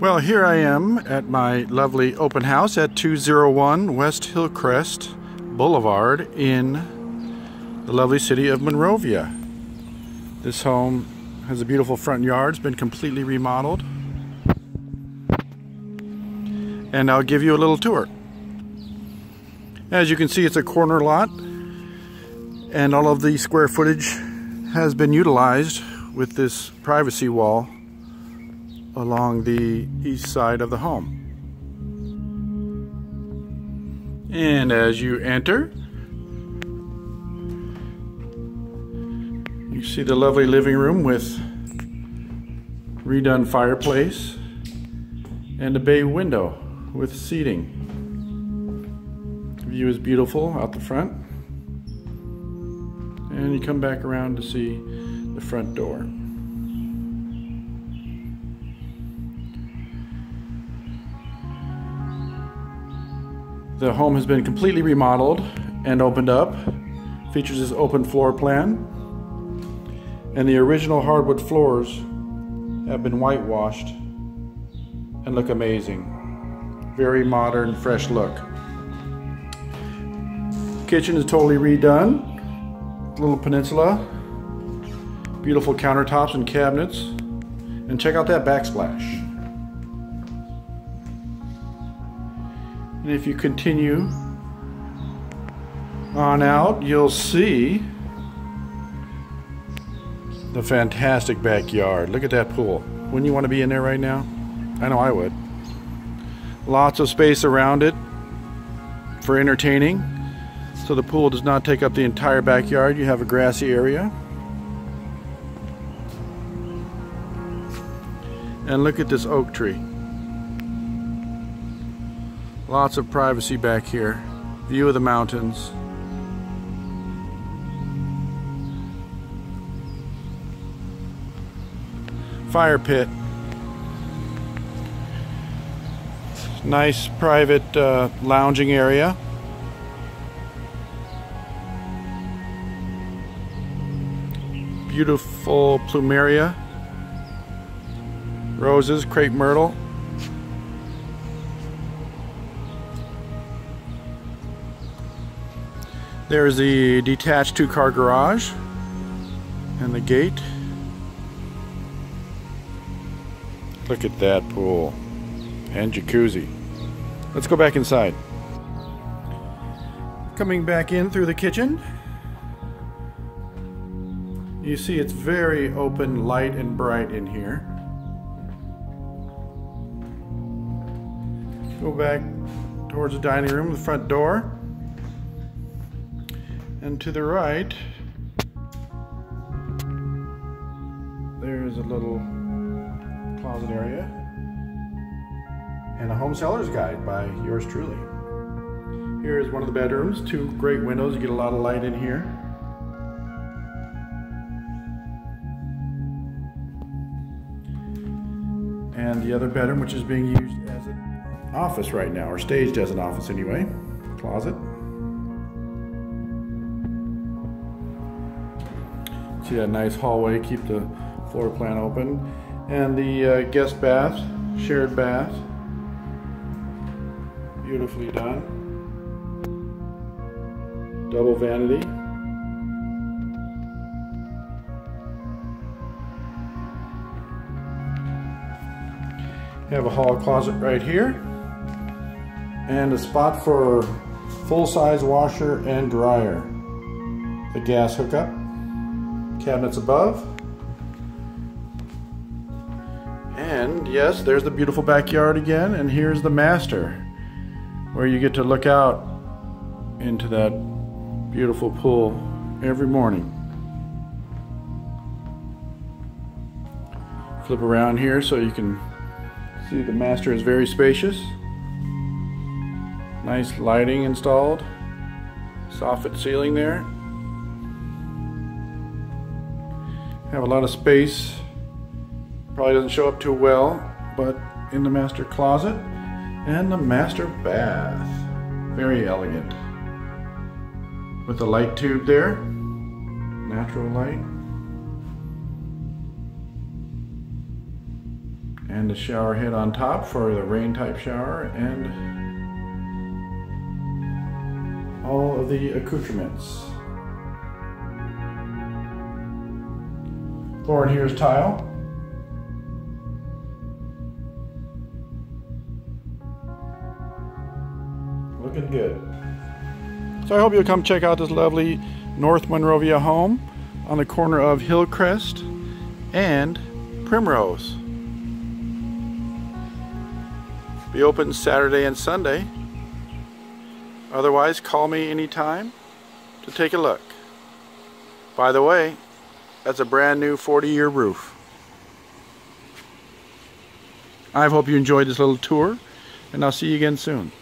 Well, here I am at my lovely open house at 201 West Hillcrest Boulevard in the lovely city of Monrovia. This home has a beautiful front yard, it's been completely remodeled. And I'll give you a little tour. As you can see, it's a corner lot, and all of the square footage has been utilized with this privacy wall along the east side of the home. And as you enter, you see the lovely living room with redone fireplace and a bay window with seating. The view is beautiful out the front. And you come back around to see the front door. The home has been completely remodeled and opened up. Features this open floor plan. And the original hardwood floors have been whitewashed and look amazing. Very modern, fresh look. Kitchen is totally redone. Little peninsula. Beautiful countertops and cabinets. And check out that backsplash. And if you continue on out, you'll see the fantastic backyard. Look at that pool. Wouldn't you want to be in there right now? I know I would. Lots of space around it for entertaining. So the pool does not take up the entire backyard. You have a grassy area. And look at this oak tree. Lots of privacy back here. View of the mountains. Fire pit. Nice private uh, lounging area. Beautiful plumeria. Roses, crepe myrtle. There's the detached two-car garage and the gate. Look at that pool and jacuzzi. Let's go back inside. Coming back in through the kitchen. You see it's very open, light and bright in here. Go back towards the dining room, the front door. And to the right, there's a little closet area and a home seller's guide by yours truly. Here is one of the bedrooms, two great windows, you get a lot of light in here. And the other bedroom, which is being used as an office right now, or staged as an office anyway, closet. See that nice hallway, keep the floor plan open. And the uh, guest bath, shared bath. Beautifully done. Double vanity. Have a hall closet right here. And a spot for full-size washer and dryer. The gas hookup cabinets above. And yes, there's the beautiful backyard again, and here's the master, where you get to look out into that beautiful pool every morning. Flip around here so you can see the master is very spacious. Nice lighting installed. Soffit ceiling there. Have a lot of space. Probably doesn't show up too well, but in the master closet and the master bath. Very elegant. With a light tube there, natural light. and the shower head on top for the rain type shower and all of the accoutrements. Floor here is tile. Looking good. So I hope you'll come check out this lovely North Monrovia home on the corner of Hillcrest and Primrose. Be open Saturday and Sunday. Otherwise, call me anytime to take a look. By the way, that's a brand new 40 year roof. I hope you enjoyed this little tour, and I'll see you again soon.